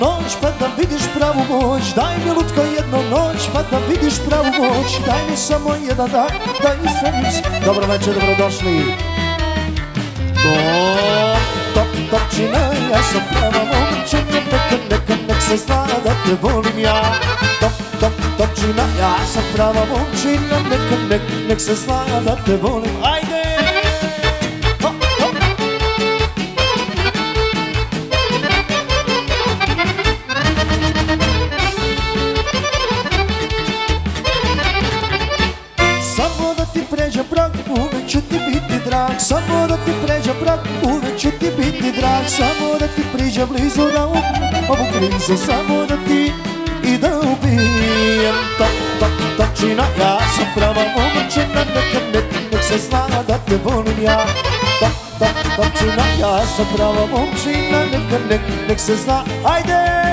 noć pa da vidiš pravu moć. Daj mi lutko jednu noć pa da vidiš pravu moć. Daj mi samo jedan dan da se Dobro večer, dobrodošli. Top, top, topčina, ja sam prava momčina Neka, neka, nek se zna da te volim ja. Top, top, topčina, ja sam prava momčina Neka, nek, nek se zna da te volim. Ajde! Ću ti biti drag Samo da ti pređe prag, uvek ću ti biti drag Samo da ti priđe blizu da umrem ovu krizu Samo da ti i da ubijem Top, top, topčina, ja sam prava momčina Neka, nek, nek se zna da te volim ja Top, top, topčina, ja sam prava momčina Neka, nek, nek se zna, ajde!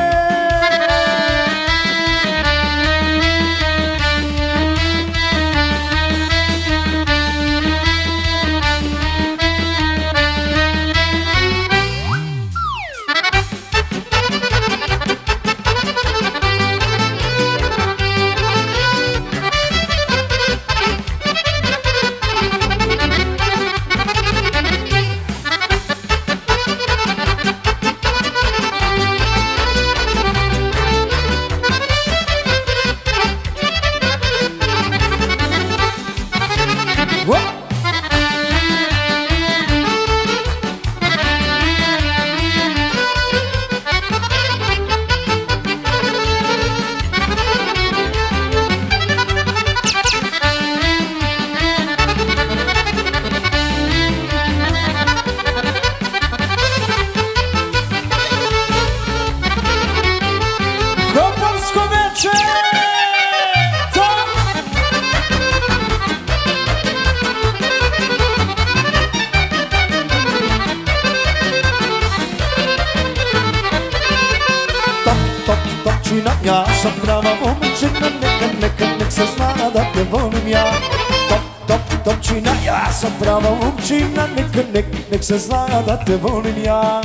Ja sam prava momčina Neka, neka, nek se zna da te volim ja. Top, top, topčina, ja sam prava momčina Neka, nek, nek se zna da te volim ja